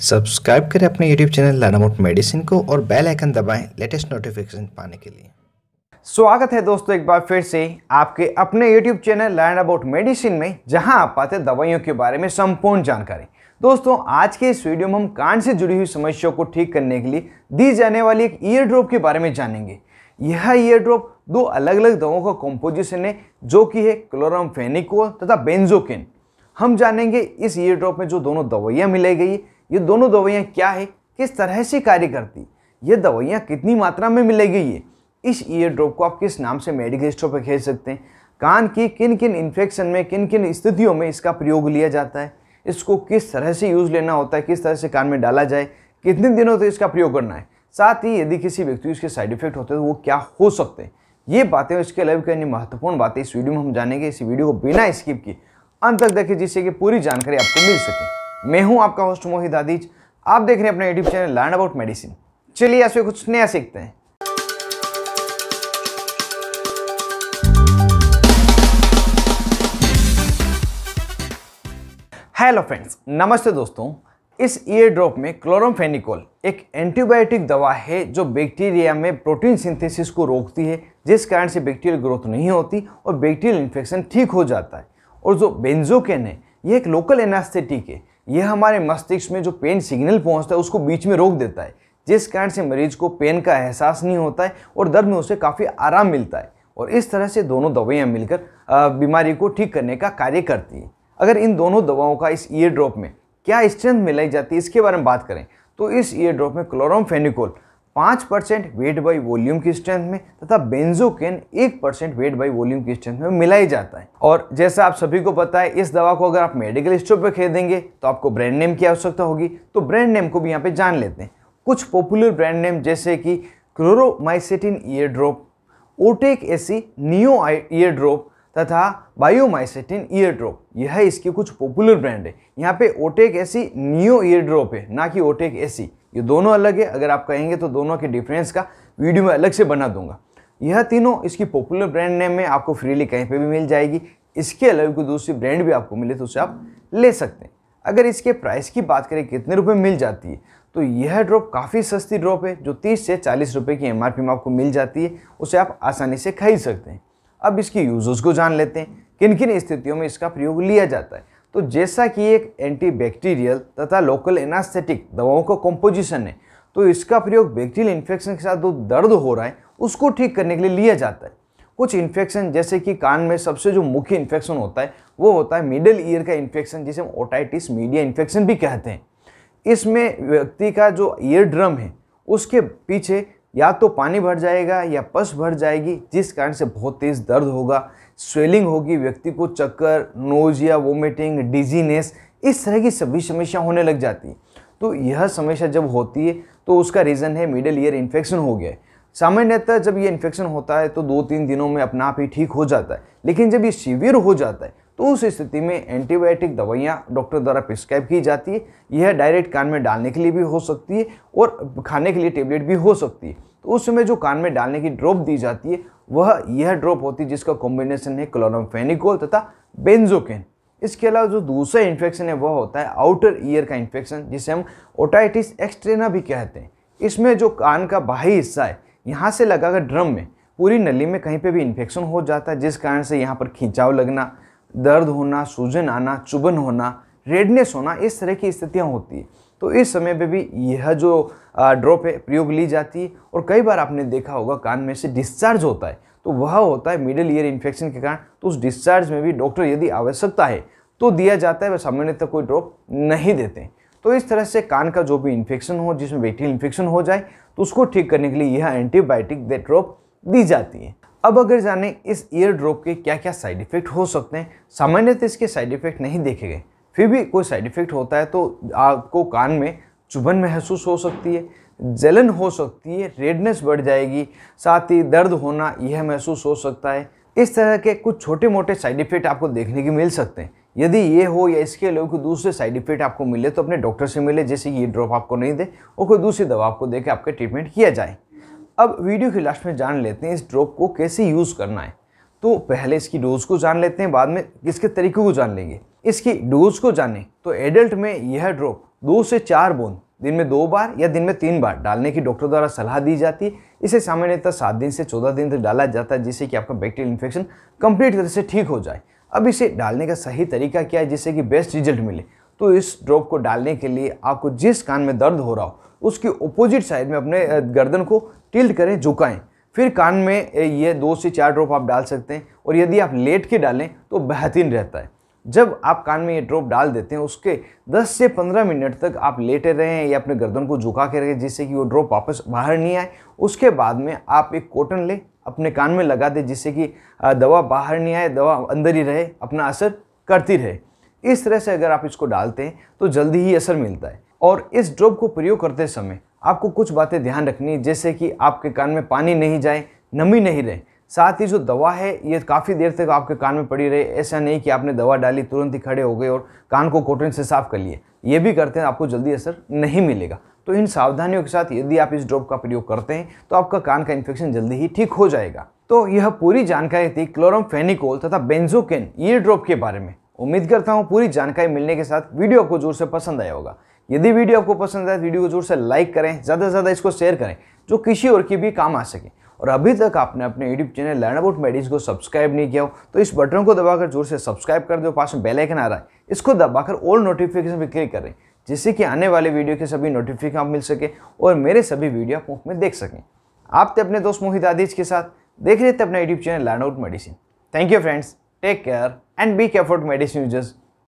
Subscribe करें अपने YouTube channel about medicine को और बेल आइकन दबाएँ लेटेस्ट नोटिफिकेशन पाने के लिए। स्वागत है दोस्तों एक बार फिर से आपके अपने YouTube channel learn about medicine में, जहाँ आप पाते दवाइयों के बारे में संपूर्ण जानकारी। दोस्तों, आज के इस वीडियो में हम कान से जुड़ी हुई समस्याओं को ठीक करने के लिए दी जाने वाली एक ईयर ड्रॉप के बारे में जानेंगे। यह ईयर ड्रॉप दो अलग अलग दवाओं का कॉम्पोजिशन है, जो कि है क्लोरामफेनिकोल तथा बेंजोकिन हम जानेंगे इस ईयर ड्रॉप में जो दोनों दवाइयाँ मिलाई गई ये दोनों दवाइयाँ क्या है? किस तरह से कार्य करती? ये दवाइयाँ कितनी मात्रा में मिलेगी ये? इस ईयर ड्रॉप को आप किस नाम से मेडिकल स्टोर पर खेल सकते हैं? कान की किन किन इन्फेक्शन में किन किन स्थितियों में इसका प्रयोग लिया जाता है? इसको किस तरह से यूज़ लेना होता है? किस तरह से कान में डाला जाए? कितने दिनों तक इसका प्रयोग करना है? साथ ही यदि किसी व्यक्ति इसके साइड इफ़ेक्ट होते हैं तो वो क्या हो सकते हैं? ये बातें इसके अलावा कई महत्वपूर्ण बातें इस वीडियो में हम जानेंगे। इस वीडियो को बिना स्किप किए। अंत तक देखें जिससे कि पूरी जानकारी आपको मिल सके। मैं हूँ आपका होस्ट मोहित आदिज। आप देख रहे हैं अपना YouTube channel learn about medicine चलिए ऐसे कुछ नया सीखते हैं। हेलो फ्रेंड्स नमस्ते दोस्तों। इस ईयर ड्रॉप में क्लोरोमफेनिकोल एक एंटीबायोटिक दवा है जो बैक्टीरिया में प्रोटीन सिंथेसिस को रोकती है, जिस कारण से बैक्टीरियल ग्रोथ नहीं होती और बैक्टीरियल इन्फेक्शन ठीक हो जाता है। और जो बेंजोकेन है, ये एक लोकल एनास्थेटिक है यह हमारे मस्तिष्क में जो पेन सिग्नल पहुँचता है, उसको बीच में रोक देता है। जिस कारण से मरीज़ को पेन का एहसास नहीं होता है और दर्द में उसे काफ़ी आराम मिलता है। और इस तरह से दोनों दवाइयाँ मिलकर बीमारी को ठीक करने का कार्य करती हैं। अगर इन दोनों दवाओं का इस ईयर ड्रॉप में क्या स्ट्रेंथ मिलाई जाती है, इसके बारे में बात करें। तो इस ईयर ड्रॉप में क्लोरोमफेनिकोल पाँच परसेंट वेट बाई वॉल्यूम की स्ट्रेंथ में तथा बेंजोकेन एक परसेंट वेट बाई वॉल्यूम की स्ट्रेंथ में मिलाई जाता है। और जैसा आप सभी को पता है, इस दवा को अगर आप मेडिकल स्टोर पर खरीदेंगे तो आपको ब्रांड नेम की आवश्यकता होगी। तो ब्रांड नेम को भी यहाँ पे जान लेते हैं। कुछ पॉपुलर ब्रांड नेम जैसे कि Chloromycetin ear drop Otek AC, neo ear drop तथा बायोमाइसेटिन ईयर ड्रॉप यह इसके कुछ पॉपुलर ब्रांड है। यहाँ पे Otek AC, neo ear drop है, ना कि ओटेक एसी। ये दोनों अलग है। अगर आप कहेंगे तो दोनों के डिफरेंस का वीडियो में अलग से बना दूँगा। यह तीनों इसकी पॉपुलर ब्रांड नेम में आपको फ्रीली कहीं पे भी मिल जाएगी। इसके अलावा कोई दूसरी ब्रांड भी आपको मिले तो उसे आप ले सकते हैं। अगर इसके प्राइस की बात करें, कितने रुपए मिल जाती है तो यह ड्रॉप काफ़ी सस्ती ड्रॉप है, जो 30 से 40 रुपए की एमआरपी में आपको मिल जाती है। उसे आप आसानी से खरीद सकते हैं। अब इसके यूज़र्स को जान लेते हैं किन किन स्थितियों में इसका प्रयोग लिया जाता है। तो जैसा कि एक एंटीबैक्टीरियल तथा लोकल एनास्थेटिक दवाओं का कॉम्पोजिशन है तो इसका प्रयोग बैक्टीरियल इन्फेक्शन के साथ जो दर्द हो रहा है, उसको ठीक करने के लिए लिया जाता है। कुछ इन्फेक्शन जैसे कि कान में सबसे जो मुख्य इन्फेक्शन होता है, वो होता है मिडल ईयर का इन्फेक्शन जिसे हम ओटाइटिस मीडिया इन्फेक्शन भी कहते हैं। इसमें व्यक्ति का जो ईयर ड्रम है, उसके पीछे या तो पानी भर जाएगा या पस भर जाएगी, जिस कारण से बहुत तेज़ दर्द होगा। स्वेलिंग होगी, व्यक्ति को चक्कर नोजिया वोमिटिंग डिजीनेस इस तरह की सभी समस्या होने लग जाती है। तो यह समस्या जब होती है तो उसका रीज़न है मिडल ईयर इन्फेक्शन हो गया है। सामान्यतः जब ये इन्फेक्शन होता है तो दो तीन दिनों में अपना आप ही ठीक हो जाता है। लेकिन जब ये सीवियर हो जाता है तो उस स्थिति में एंटीबायोटिक दवाइयाँ डॉक्टर द्वारा प्रिस्क्राइब की जाती है। यह डायरेक्ट कान में डालने के लिए भी हो सकती है और खाने के लिए टेबलेट भी हो सकती है। तो उस समय जो कान में डालने की ड्रॉप दी जाती है, वह यह ड्रॉप होती है जिसका कॉम्बिनेशन है क्लोरोमफेनिकोल तथा बेंजोकेन इसके अलावा जो दूसरा इन्फेक्शन है, वह होता है आउटर ईयर का इन्फेक्शन जिसे हम ओटाइटिस एक्सट्रेना भी कहते हैं। इसमें जो कान का बाही हिस्सा है, यहाँ से लगाकर ड्रम में, पूरी नली में कहीं पे भी इन्फेक्शन हो जाता है, जिस कारण से यहाँ पर खिंचाव लगना दर्द होना, सूजन आना, चुभन होना रेडनेस होना, इस तरह की स्थितियाँ होती है। तो इस समय पे भी यह जो ड्रॉप है, प्रयोग ली जाती है और कई बार आपने देखा होगा, कान में से डिस्चार्ज होता है। तो वह होता है मिडिल ईयर इन्फेक्शन के कारण। तो उस डिस्चार्ज में भी डॉक्टर यदि आवश्यकता है तो दिया जाता है वह सामान्यतः कोई ड्रॉप नहीं देते तो इस तरह से कान का जो भी इन्फेक्शन हो, जिसमें बैक्टीरियल इन्फेक्शन हो जाए तो उसको ठीक करने के लिए यह एंटीबायोटिक ड्रॉप दी जाती है। अब अगर जाने इस ईयर ड्रॉप के क्या क्या साइड इफ़ेक्ट हो सकते हैं सामान्यतः इसके साइड इफ़ेक्ट नहीं देखे गए। फिर भी कोई साइड इफ़ेक्ट होता है तो आपको कान में चुभन महसूस हो सकती है, जलन हो सकती है रेडनेस बढ़ जाएगी, साथ ही दर्द होना यह महसूस हो सकता है। इस तरह के कुछ छोटे मोटे साइड इफ़ेक्ट आपको देखने के मिल सकते हैं। यदि ये हो या इसके अलावा कोई दूसरे साइड इफ़ेक्ट आपको मिले तो अपने डॉक्टर से मिले, जैसे ये ड्रॉप आपको नहीं दे, और कोई दूसरी दवा आपको दे के आपका ट्रीटमेंट किया जाए। अब वीडियो के लास्ट में जान लेते हैं इस ड्रॉप को कैसे यूज़ करना है। तो पहले इसकी डोज को जान लेते हैं, बाद में इसके तरीकों को जान लेंगे। इसकी डोज को जाने तो एडल्ट में यह ड्रॉप दो से चार बूंद दिन में दो बार या दिन में तीन बार डालने की डॉक्टर द्वारा सलाह दी जाती। है इसे सामान्यतः सात दिन से चौदह दिन तक डाला जाता है, जिससे कि आपका बैक्टीरियल इन्फेक्शन कंप्लीट तरह से ठीक हो जाए। अब इसे डालने का सही तरीका क्या है, जिससे कि बेस्ट रिज़ल्ट मिले? तो इस ड्रॉप को डालने के लिए आपको जिस कान में दर्द हो रहा हो, उसकी अपोजिट साइड में अपने गर्दन को टिल्ट करें, झुकाएँ। फिर कान में ये दो से चार ड्रॉप आप डाल सकते हैं और यदि आप लेट के डालें तो बेहतरीन रहता है। जब आप कान में ये ड्रॉप डाल देते हैं, उसके 10 से 15 मिनट तक आप लेटे रहें या अपने गर्दन को झुका के रखें, जिससे कि वो ड्रॉप वापस बाहर नहीं आए। उसके बाद में आप एक कॉटन ले, अपने कान में लगा दें, जिससे कि दवा बाहर नहीं आए, दवा अंदर ही रहे, अपना असर करती रहे। इस तरह से अगर आप इसको डालते हैं तो जल्दी ही असर मिलता है। और इस ड्रॉप को प्रयोग करते समय आपको कुछ बातें ध्यान रखनी जैसे कि आपके कान में पानी नहीं जाए, नमी नहीं रहे। साथ ही जो दवा है, ये काफ़ी देर तक आपके कान में पड़ी रहे। ऐसा नहीं कि आपने दवा डाली, तुरंत ही खड़े हो गए और कान को कॉटन से साफ़ कर लिए। ये भी करते हैं, आपको जल्दी असर नहीं मिलेगा। तो इन सावधानियों के साथ यदि आप इस ड्रॉप का प्रयोग करते हैं तो आपका कान का इन्फेक्शन जल्दी ही ठीक हो जाएगा। तो यह पूरी जानकारी थी क्लोरम फेनिकोल तथा बेंजोकेन ये ड्रॉप के बारे में। उम्मीद करता हूँ पूरी जानकारी मिलने के साथ वीडियो आपको ज़ोर से पसंद आया होगा। यदि वीडियो आपको पसंद आए वीडियो को ज़ोर से लाइक करें, ज़्यादा से ज़्यादा इसको शेयर करें, जो किसी और की भी काम आ सके। और अभी तक आपने अपने YouTube channel learn about medicine को सब्सक्राइब नहीं किया हो तो इस बटन को दबाकर ज़ोर से सब्सक्राइब कर दो, पास में बेल आइकन आ रहा है। इसको दबाकर ऑल नोटिफिकेशन पर क्लिक करें, जिससे कि आने वाले वीडियो के सभी नोटिफिकेशन आप मिल सके और मेरे सभी वीडियो आप में देख सकें। आप थे अपने दोस्त मोहित आदिज के साथ, देख रहे थे अपना YouTube channel learn out medicine thank you friends take care and be care for medicine users